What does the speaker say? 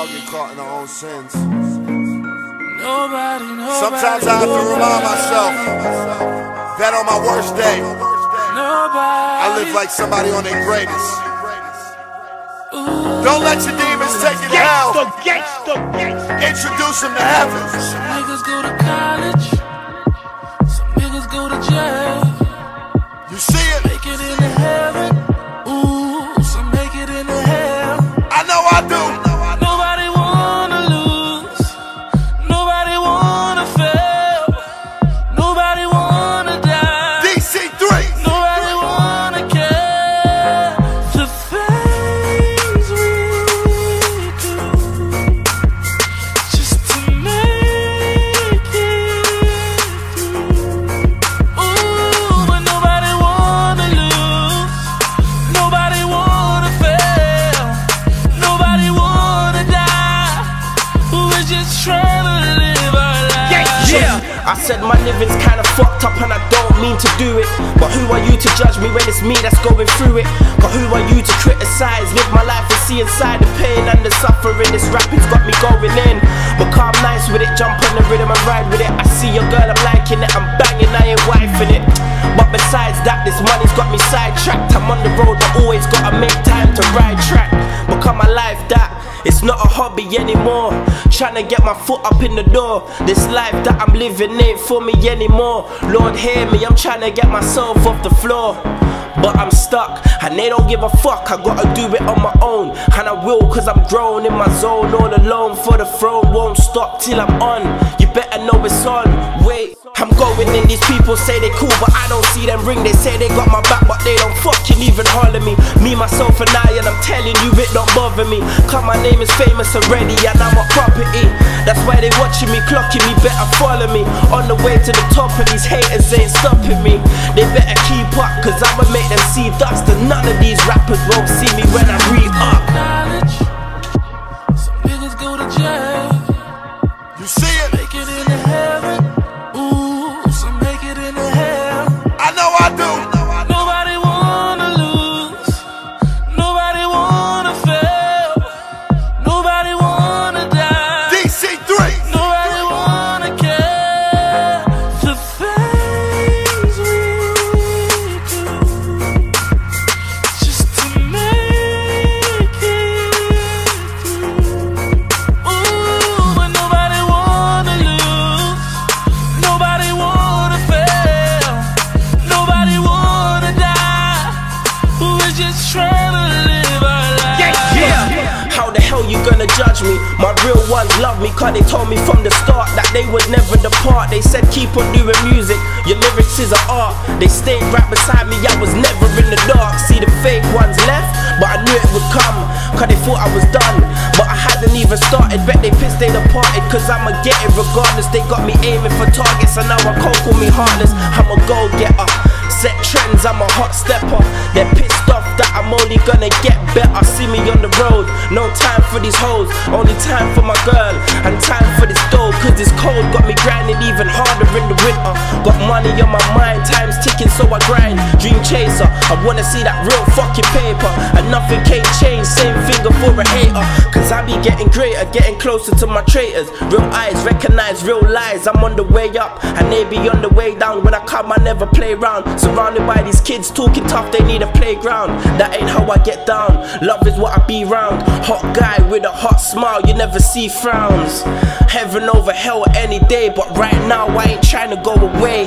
all get caught in our own sins. Nobody, nobody. Sometimes I have to remind myself that on my worst day, Nobody. I live like somebody on their greatest. Don't let your demons take you to hell. Introduce them to heaven. Some niggas go to college. I said my living's kinda fucked up and I don't mean to do it. But who are you to judge me when it's me that's going through it? But who are you to criticize? Live my life and see inside the pain and the suffering. This rapping's got me going in. But calm nice with it, jump on the rhythm and ride with it. I see your girl, I'm liking it, I'm banging, I ain't wifing it. But besides that, this money's got me sidetracked. I'm on the road, I always gotta make time to ride track. Become my life that. It's not a hobby anymore. Trying to get my foot up in the door. This life that I'm living ain't for me anymore. Lord, hear me, I'm trying to get myself off the floor. But I'm stuck, and they don't give a fuck. I gotta do it on my own, and I will, cause I'm grown in my zone. All alone for the throne, won't stop till I'm on. You better know it's on. Wait, I'm going in, these people say they cool, but I don't see them ring. They say they got my back, but they don't fucking even holler me. Me, myself, and I, and I'm telling you, it don't bother me. Cause my name is famous already, and I'm a property. Better follow me. On the way to the top, and these haters ain't stopping me. They better keep up, cause I'ma make them see dust, and none of these rappers won't How the hell you gonna judge me? My real ones love me cause they told me from the start that they would never depart. They said keep on doing music, your lyrics is an art. They stayed right beside me, I was never in the dark. See the fake ones left, but I knew it would come. Cause they thought I was done, but I hadn't even started. Bet they pissed they departed, cause I'ma get it regardless. They got me aiming for targets, and now I can't call me heartless. I'm a go getter. Set trends, I'm a hot stepper. They're pissed off that I'm only gonna get better. No time for these hoes, only time for my girl and time for this dough. Cause this cold got me grinding even harder in the winter. Got money on my mind, time's ticking, so I grind. Dream chaser, I wanna see that real fucking paper, and nothing can't change. Same finger for a hater, cause I be getting greater, getting closer to my traitors. Real eyes recognize real lies. I'm on the way up, and they be on the way down. When I come, I never play around. Surrounded by these kids talking tough, they need a playground. That ain't how I get down. Love is what I be round. Hot guy with a hot smile, you never see frowns. Heaven over hell any day, but right now I ain't trying to go away.